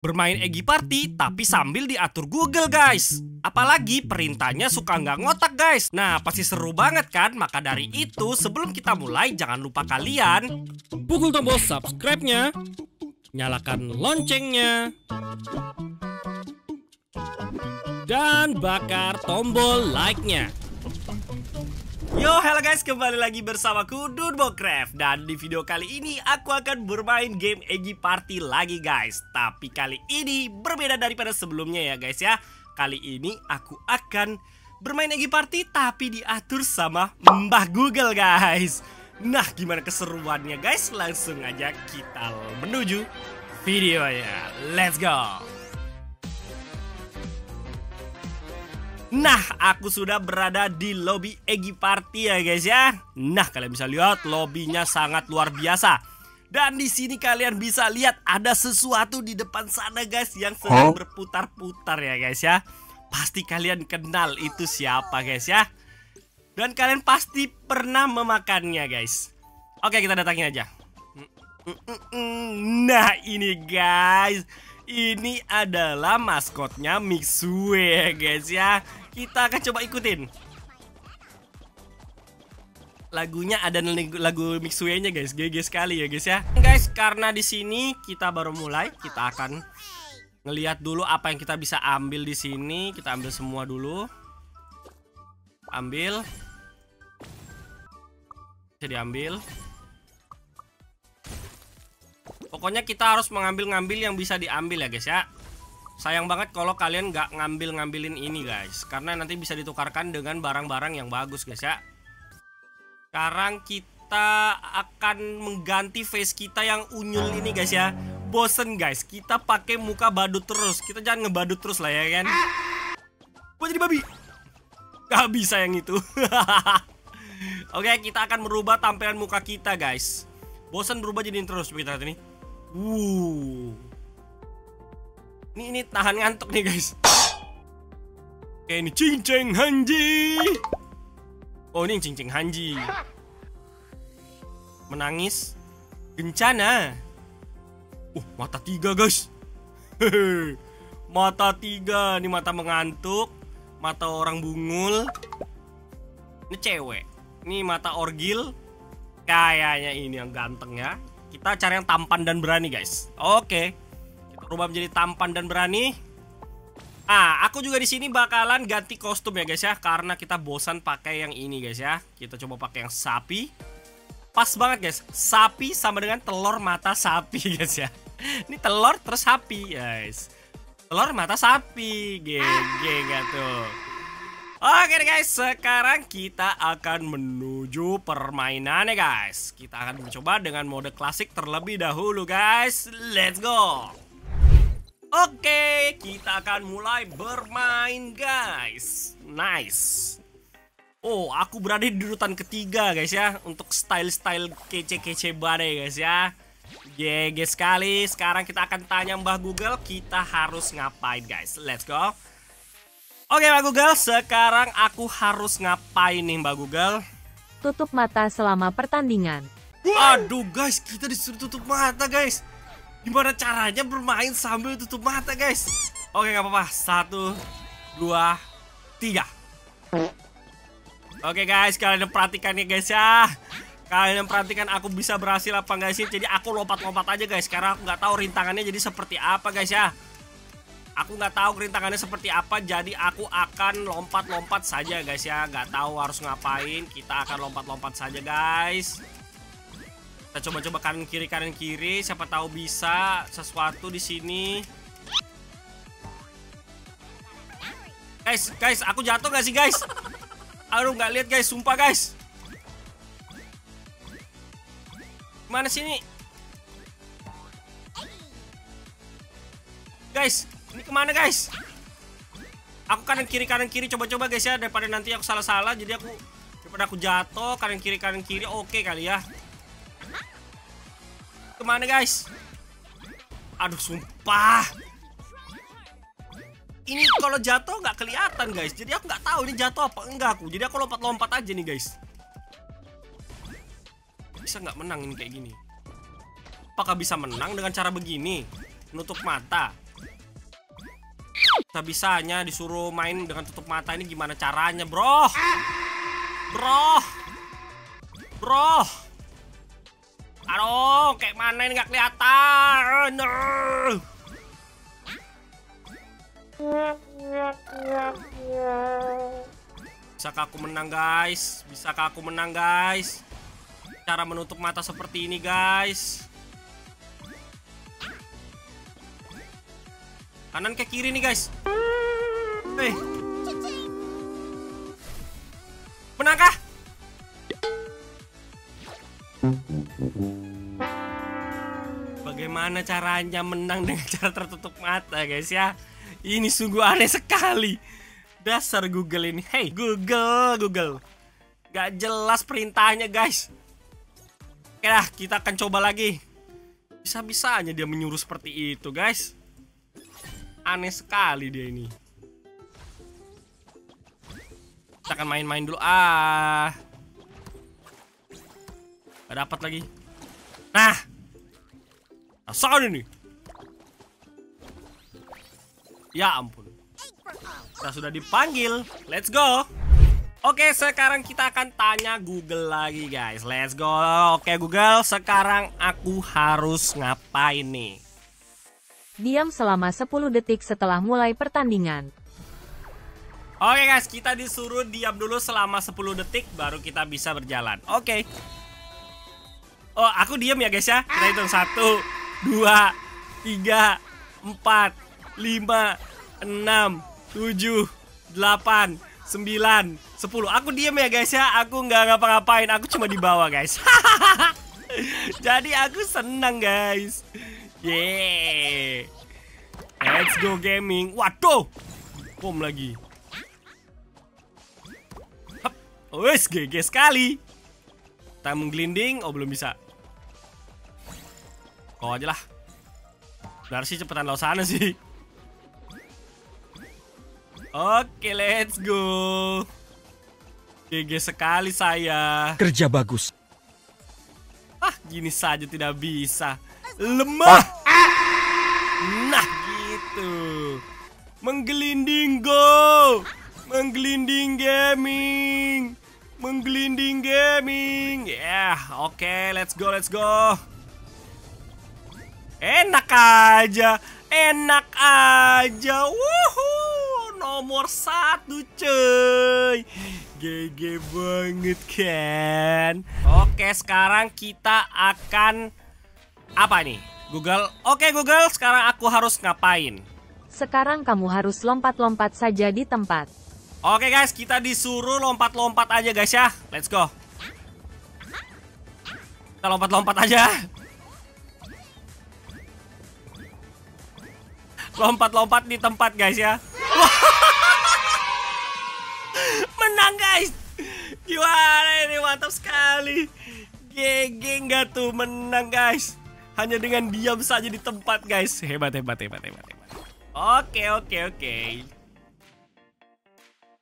Bermain Egi Party tapi sambil diatur Google guys. Apalagi perintahnya suka nggak ngotak guys. Nah pasti seru banget kan? Maka dari itu sebelum kita mulai jangan lupa kalian Pukul tombol subscribe-nya Nyalakan loncengnya Dan bakar tombol like-nya Yo, hello guys, kembali lagi bersamaku Dudbocraft Dan di video kali ini aku akan bermain game Egi Party lagi guys. Tapi kali ini berbeda daripada sebelumnya ya guys ya. Kali ini aku akan bermain Egi Party tapi diatur sama Mbah Google guys. Nah, gimana keseruannya guys? Langsung aja kita menuju videonya. Let's go Nah, aku sudah berada di lobby Egi Party ya guys ya. Nah, kalian bisa lihat lobbynya sangat luar biasa. Dan di sini kalian bisa lihat ada sesuatu di depan sana guys yang sedang berputar-putar ya guys ya. Pasti kalian kenal itu siapa guys ya. Dan kalian pasti pernah memakannya guys. Oke, kita datangin aja. Nah, ini guys. Ini adalah maskotnya Mixue guys ya kita akan coba ikutin lagunya ada lagu Mixue-nya guys, GG sekali ya guys ya. Guys, karena di sini kita baru mulai, kita akan ngelihat dulu apa yang kita bisa ambil di sini. Kita ambil semua dulu. Ambil. Bisa diambil. Pokoknya kita harus mengambil-ngambil yang bisa diambil ya guys ya. Sayang banget kalau kalian nggak ngambil-ngambilin ini guys. Karena nanti bisa ditukarkan dengan barang-barang yang bagus guys ya. Sekarang kita akan mengganti face kita yang unyul ini guys ya. Bosen guys, kita pakai muka badut terus. Kita jangan ngebadut terus lah ya kan? Gue jadi babi. Gak bisa yang itu. Oke, kita akan merubah tampilan muka kita guys. Bosen berubah jadi terus kita ini Wuh ini ini tahan ngantuk nih guys. Oke ini cinceng Hanji. Oh ini cinceng Hanji. Menangis. Bencana. Uh mata tiga guys. mata tiga. Ini mata mengantuk. Mata orang bungul. Ini cewek. Ini mata orgil. Kayaknya ini yang ganteng ya. Kita cari yang tampan dan berani guys. Oke berubah menjadi tampan dan berani. Ah, aku juga di sini bakalan ganti kostum ya guys ya, karena kita bosan pakai yang ini guys ya. Kita coba pakai yang sapi. Pas banget guys, sapi sama dengan telur mata sapi guys ya. Ini telur terus sapi guys. Telur mata sapi, GG gak tuh. Oke deh guys, sekarang kita akan menuju permainannya guys. Kita akan mencoba dengan mode klasik terlebih dahulu guys. Let's go. Oke, kita akan mulai bermain guys Nice Oh, aku berada di urutan ketiga guys ya Untuk style-style kece-kece badai guys ya GG sekali Sekarang kita akan tanya Mbah Google Kita harus ngapain guys Let's go Oke Mbak Google, sekarang aku harus ngapain nih Mbak Google? Tutup mata selama pertandingan. Aduh guys, kita disuruh tutup mata guys. Gimana caranya bermain sambil tutup mata guys? Oke nggak apa-apa. Satu Dua Tiga. Oke guys Kalian perhatikan ya guys ya. Kalian perhatikan aku bisa berhasil apa enggak sih? Jadi aku lompat-lompat aja guys. Karena aku nggak tahu rintangannya jadi seperti apa guys ya Aku nggak tahu rintangannya seperti apa Jadi aku akan lompat-lompat saja guys ya Nggak tahu harus ngapain Kita akan lompat-lompat saja guys kita coba-coba kanan kiri kanan kiri, siapa tahu bisa sesuatu di sini. Guys, guys, aku jatuh gak sih guys? Aduh nggak lihat guys, sumpah guys. Mana sini? Guys, ini ke mana guys? Aku kanan kiri kanan kiri coba-coba guys ya. Daripada nanti aku salah-salah jadi aku daripada aku jatuh kanan kiri kanan kiri oke kali ya. Ke mana guys? Aduh sumpah. Ini kalau jatuh nggak kelihatan guys. Jadi aku nggak tahu ini jatuh apa enggak aku. Jadi aku lompat-lompat aja nih guys. Bisa nggak menang ini kayak gini? Apakah bisa menang dengan cara begini? Nutup mata Bisa-bisanya disuruh main dengan tutup mata ini gimana caranya, bro? Bro. Bro. Aduh, kayak mana ini nggak kelihatan. Bisakah aku menang, guys? Bisakah aku menang, guys? Cara menutup mata seperti ini, guys. Kanan ke kiri nih, guys. Hei. Menangkah? Bagaimana caranya menang dengan cara tertutup mata, guys ya? Ini sungguh aneh sekali. Dasar Google ini. Hey, Google, Google. Gak jelas perintahnya, guys. Oke lah, kita akan coba lagi. Bisa-bisanya dia menyuruh seperti itu, guys. Aneh sekali dia ini. Kita akan main-main dulu. Ah. Gak dapat lagi. Nah. Asal ini. Ya ampun. Kita sudah dipanggil. Let's go. Oke, sekarang kita akan tanya Google lagi, guys. Let's go. Oke, Google, sekarang aku harus ngapain nih? Diam selama 10 detik setelah mulai pertandingan. Oke guys, kita disuruh diam dulu selama 10 detik baru kita bisa berjalan. Oke. Oh, aku diam ya guys ya. Kita hitung 1 2 3 4 5 6 7 8 9 10. Aku diam ya guys ya. Aku nggak ngapa-ngapain. Aku cuma di bawah guys. Jadi aku senang guys. Yeah. Let's go gaming. Waduh. Bom lagi. Hup. Wes GG sekali. Kita menggelinding. Oh belum bisa. Kau aja lah. Benar sih cepetan lo sana sih. Oke, let's go. GG sekali saya. Kerja bagus. Ah, gini saja tidak bisa. Lemah. Nah, gitu. Menggelinding go. Menggelinding gaming. Menggelinding gaming. Ya, yeah, oke, okay, let's go, let's go. Enak aja. Enak aja. Wuhu. Nomor satu, cuy. GG banget kan. Oke, sekarang kita akan apa nih? Google. Oke, Google, sekarang aku harus ngapain? Sekarang kamu harus lompat-lompat saja di tempat. Oke guys, kita disuruh lompat-lompat aja guys ya. Let's go. Kita lompat-lompat aja. Lompat-lompat di tempat guys ya. Menang guys. Gimana ini mantap sekali. GG nggak tuh menang guys. Hanya dengan diam saja di tempat guys. Hebat hebat hebat hebat hebat. Oke oke oke.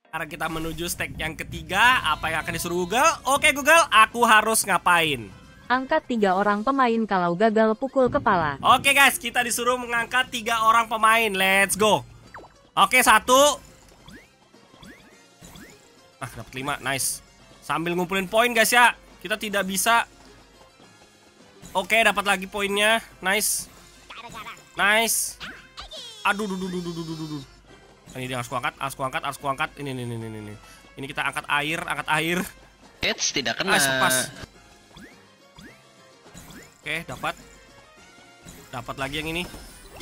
Sekarang kita menuju step yang ketiga. Apa yang akan disuruh Google? Oke Google, aku harus ngapain? Angkat tiga orang pemain kalau gagal pukul kepala. Oke guys, kita disuruh mengangkat tiga orang pemain. Let's go. Oke satu. Ah dapat lima, nice. Sambil ngumpulin poin guys ya. Kita tidak bisa. Oke dapat lagi poinnya, nice. Nice. Aduh, duh, duh, duh, duh, duh, duh, duh. Ini dia harus kuangkat, harus kuangkat, harus kuangkat. Ini, ini, ini, ini, ini. Ini kita angkat air, angkat air. Eits, tidak kena. Pas. Oke, dapat. Dapat lagi yang ini.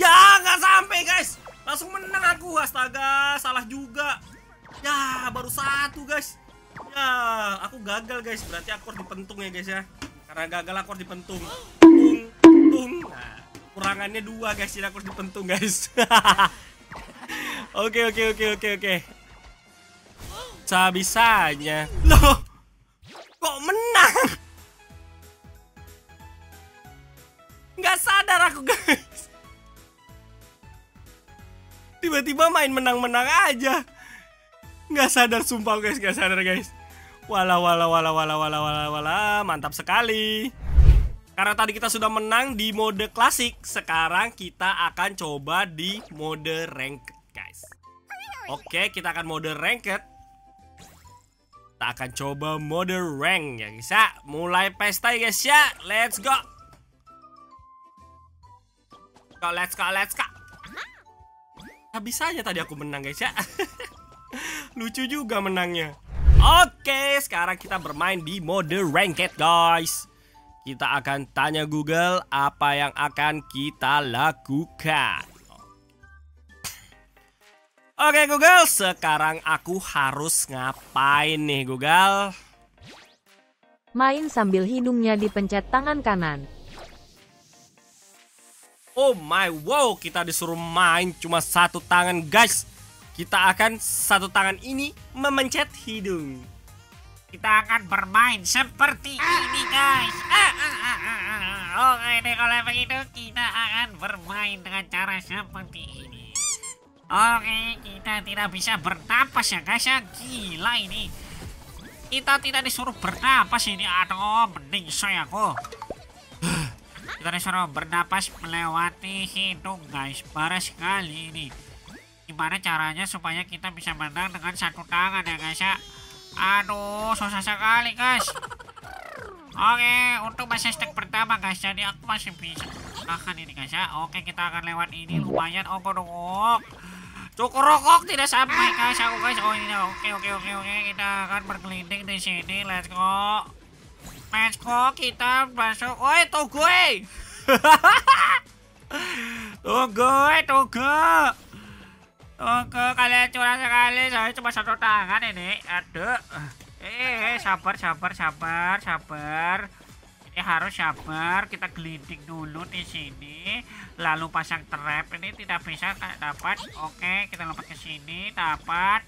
Ya, nggak sampai, guys. Langsung menang aku. Astaga, salah juga. Ya, baru satu, guys. Ya, aku gagal, guys. Berarti aku harus dipentung ya, guys ya. Aku harus dipentung. Tung, tung. Nah, kurangannya dua, guys. Jadi aku harus dipentung, guys. Oke, oke, oke, oke, oke. Bisa-bisanya. Loh, kok menang? Nggak sadar aku guys Tiba-tiba main menang-menang aja Nggak sadar sumpah guys Nggak sadar guys Wala wala wala wala wala wala wala Mantap sekali Karena tadi kita sudah menang di mode klasik Sekarang kita akan coba di mode rank guys Oke, kita akan mode ranked. Kita akan coba mode rank ya guys ya. Mulai pesta ya guys ya. Let's go. Go, let's go, let's go. Habis aja tadi aku menang guys ya. Lucu juga menangnya. Oke, sekarang kita bermain di mode ranked guys. Kita akan tanya Google apa yang akan kita lakukan. Oke Google, sekarang aku harus ngapain nih Google? Main sambil hidungnya dipencet tangan kanan. Oh my wow, kita disuruh main cuma satu tangan guys. Kita akan satu tangan ini memencet hidung. Kita akan bermain seperti ini guys. Ah, ah, ah. Oke deh kalau begitu kita akan bermain dengan cara seperti ini. Oke, kita tidak bisa bernapas ya guys ya. Gila ini. Kita tidak disuruh bernapas ini. Aduh, mending saya aku. Kita disuruh bernapas melewati hidung guys. Parah sekali ini. Gimana caranya supaya kita bisa menang dengan satu tangan ya guys ya. Aduh, susah sekali guys. Oke, untuk masa step pertama guys, jadi aku masih bisa tahan ini guys ya. Oke, kita akan lewat ini lumayan. Dong. Cukur rokok tidak sampai guys aku guys. Oh ini oke oke oke oke kita akan berkeliling di sini. Let's go. Let's go kita masuk. Oi tuh gue. tuh gue kalian curang sekali. Saya cuma satu tangan ini. Aduh. Eh sabar sabar sabar sabar. Ini harus sabar, kita gelinding dulu di sini, lalu pasang trap. Ini tidak bisa dapat. Oke, kita lompat ke sini, dapat.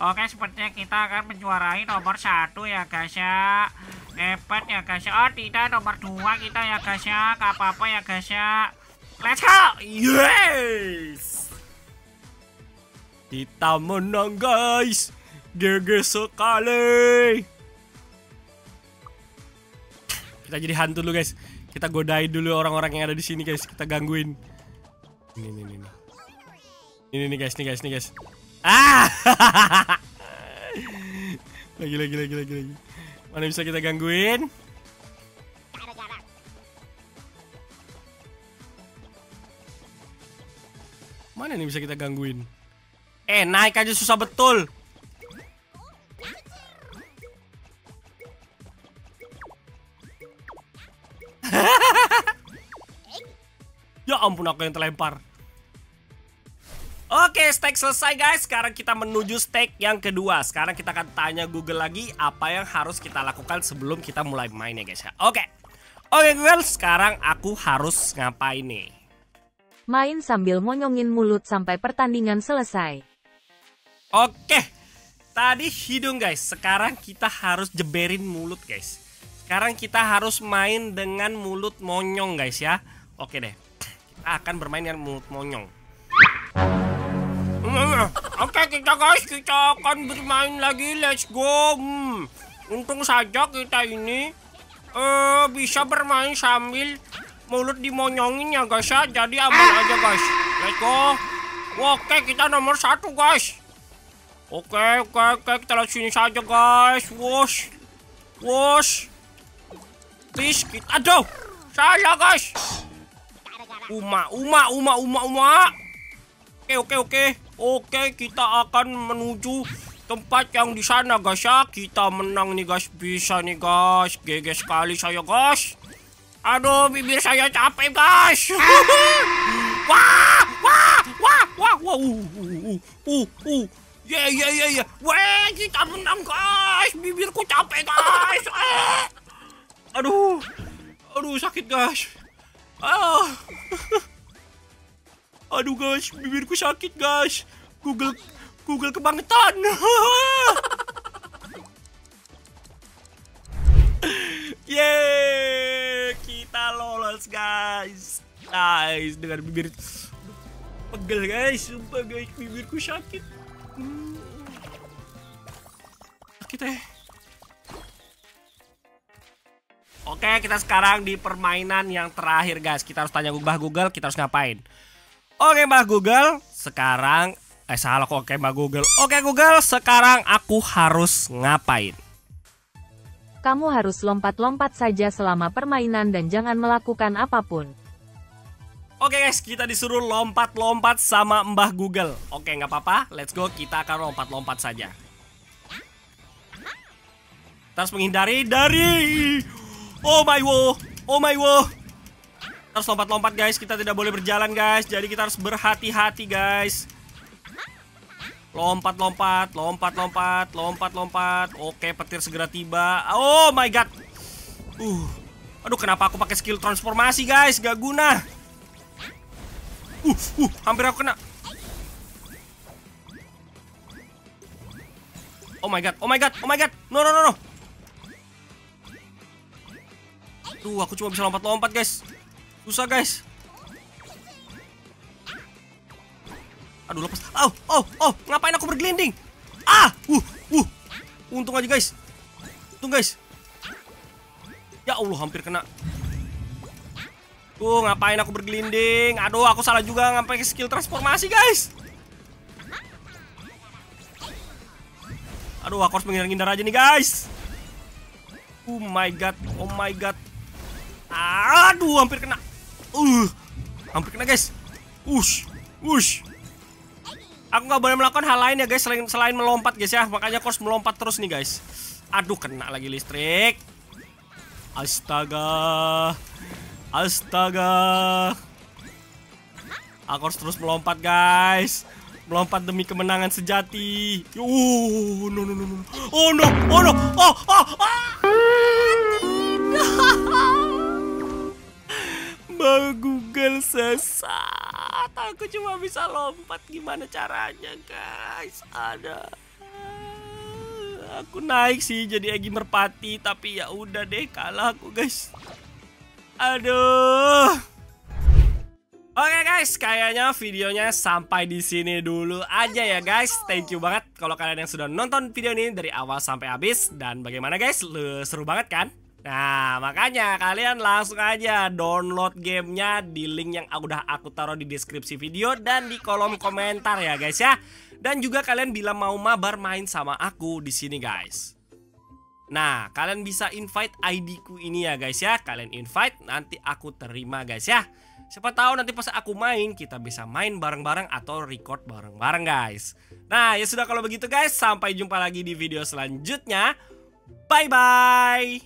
Oke, sepertinya kita akan menjuarai nomor satu ya guys ya. Hebat ya guys ya. Oh tidak, nomor dua kita ya guys ya. Gak apa-apa ya guys ya. Let's go! Yes! Kita menang guys. GG sekali. Kita jadi hantu dulu guys. Kita godain dulu orang-orang yang ada di sini guys. Kita gangguin. Ini ini. Ini ini nih guys, nih guys, nih guys. Ah! lagi lagi lagi lagi lagi. Mana bisa kita gangguin? Mana nih bisa kita gangguin? Eh, naik aja susah betul. ya ampun aku yang terlempar. Oke, stake selesai guys. Sekarang kita menuju stake yang kedua. Sekarang kita akan tanya Google lagi apa yang harus kita lakukan sebelum kita mulai main ya guys ya. Oke. Oke Google, sekarang aku harus ngapain nih? Main sambil monyongin mulut sampai pertandingan selesai. Oke. Tadi hidung guys. Sekarang kita harus jeberin mulut guys. Sekarang kita harus main dengan mulut monyong guys ya. Oke deh. Kita akan bermain dengan mulut monyong. Oke kita guys, kita akan bermain lagi. Let's go. Hmm. Untung saja kita ini uh, bisa bermain sambil mulut dimonyongin ya guys ya. Jadi aman aja guys. Let's go. Oke kita nomor satu guys. Oke oke oke kita lihat sini saja guys. Wush. Wush. Please kita aduh. Salah guys. Uma uma uma uma uma. Oke oke oke. Oke, kita akan menuju tempat yang di sana guys ya. Kita menang nih guys, bisa nih guys. GG sekali saya guys. Aduh, bibir saya capek guys. wah, wah, wah, wah, wah, uh, uh, uh, uh. Ya, ya, ya, ya. Weh, kita menang guys. Bibirku capek guys. Eh. Aduh, aduh sakit guys. Ah. Aduh guys, bibirku sakit guys. Google Google kebangetan. Yeay, kita lolos guys. Guys, dengan bibir pegel guys, sumpah guys, bibirku sakit. Hmm. Sakit eh. Oke, kita sekarang di permainan yang terakhir guys. Kita harus tanya Google, Google, kita harus ngapain? Oke Mbak Google, sekarang Eh salah kok kayak Mbak Google. Oke Google, sekarang aku harus ngapain? Kamu harus lompat-lompat saja selama permainan dan jangan melakukan apa pun. Oke guys, kita disuruh lompat-lompat sama Mbah Google. Oke, nggak apa-apa. Let's go, kita akan lompat-lompat saja. Harus menghindari dari... Oh my wo, oh my wo. Harus lompat-lompat guys, kita tidak boleh berjalan guys. Jadi kita harus berhati-hati guys. Lompat, lompat, lompat, lompat, lompat, lompat. Oke, petir segera tiba. Oh my god. Uh. Aduh, kenapa aku pakai skill transformasi, guys? Gak guna. Uh, uh, hampir aku kena. Oh my god, oh my god, oh my god. No, no, no, no. Tuh, aku cuma bisa lompat-lompat, guys. Susah, guys. Aduh lepas. Oh, oh, oh, ngapain aku bergelinding? Ah, uh, uh. Untung aja guys. Untung guys. Ya Allah, hampir kena. Tuh, ngapain aku bergelinding? Aduh, aku salah juga ngapain skill transformasi, guys. Aduh, aku harus menghindar-hindar aja nih, guys. Oh my god, oh my god. Aduh, hampir kena. Uh, hampir kena, guys. Ush, ush. Aku nggak boleh melakukan hal lain ya guys selain selain melompat guys ya. Makanya aku harus melompat terus nih guys. Aduh kena lagi listrik. Astaga. Astaga. Aku harus terus melompat guys. Melompat demi kemenangan sejati. Oh no no no no. Oh no. Oh no. Oh oh. oh. Mbak Google sesat. Aku cuma bisa lompat. Gimana caranya, guys? Ada. Aku naik sih jadi Egi Merpati, tapi ya udah deh kalah aku, guys. Aduh. Oke guys, kayaknya videonya sampai di sini dulu aja ya guys. Thank you banget kalau kalian yang sudah nonton video ini dari awal sampai habis dan bagaimana guys? Lu seru banget kan? Nah, makanya kalian langsung aja download gamenya di link yang udah aku taruh di deskripsi video dan di kolom komentar ya guys ya. Dan juga kalian bila mau mabar main sama aku di sini guys. Nah, kalian bisa invite ID ku ini ya guys ya. Kalian invite, nanti aku terima guys ya. Siapa tahu nanti pas aku main kita bisa main bareng-bareng atau record bareng-bareng guys. Nah, ya sudah kalau begitu guys, sampai jumpa lagi di video selanjutnya. Bye kan bye.